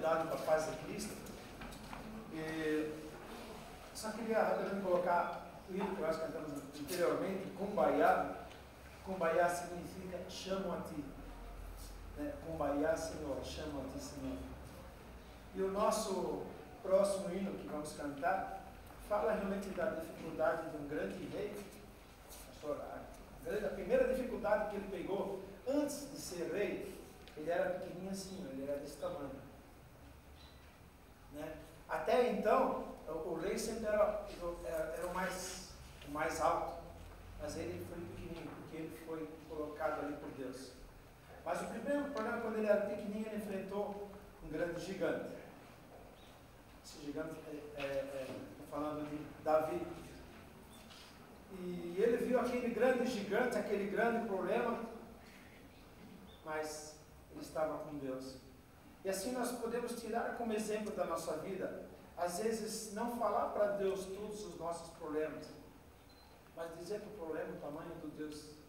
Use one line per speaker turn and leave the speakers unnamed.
unidade da paz de Cristo. E só queria rapidamente colocar o hino que nós cantamos anteriormente, Kumbaya. Kumbaya significa chamo a ti. Né? Kumbaya, Senhor, chamo a ti, Senhor. E o nosso próximo hino que vamos cantar fala realmente da dificuldade de um grande rei. A primeira dificuldade que ele pegou antes de ser rei, ele era pequenininho assim, ele era desse tamanho. Né? Até então, o rei sempre era, era, era o, mais, o mais alto, mas ele foi pequenininho, porque ele foi colocado ali por Deus. Mas o primeiro problema, quando ele era pequenininho, ele enfrentou um grande gigante. Esse gigante, é, é, é, falando de Davi. E ele viu aquele grande gigante, aquele grande problema, mas ele estava com Deus. E assim nós podemos tirar como exemplo da nossa vida, às vezes não falar para Deus todos os nossos problemas, mas dizer para o problema o tamanho do Deus